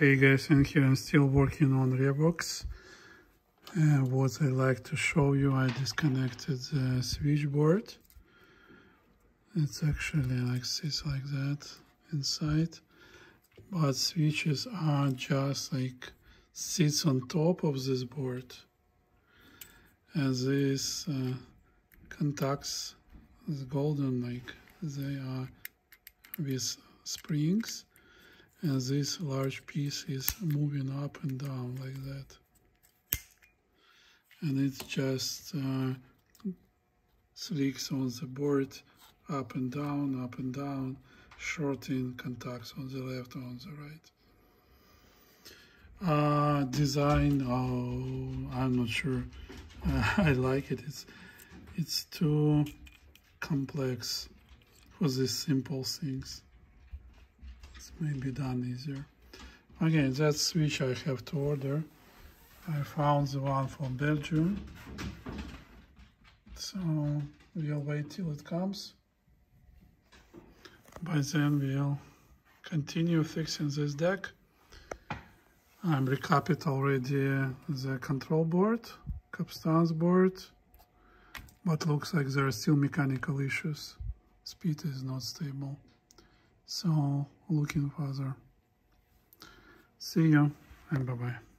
Hey guys, and here I'm still working on Revox. Uh, what I like to show you, I disconnected the switchboard. It's actually like sits like that inside, but switches are just like sits on top of this board. And these uh, contacts, the golden like they are with springs and this large piece is moving up and down like that. And it just uh, slicks on the board up and down up and down shorting contacts on the left on the right. Uh, design oh i'm not sure. Uh, i like it. It's it's too complex for these simple things maybe done easier. Okay, that switch I have to order. I found the one from Belgium. So we'll wait till it comes. By then we'll continue fixing this deck. I'm recapped already uh, the control board, capstans board, but looks like there are still mechanical issues. Speed is not stable. So looking further. See you and bye-bye.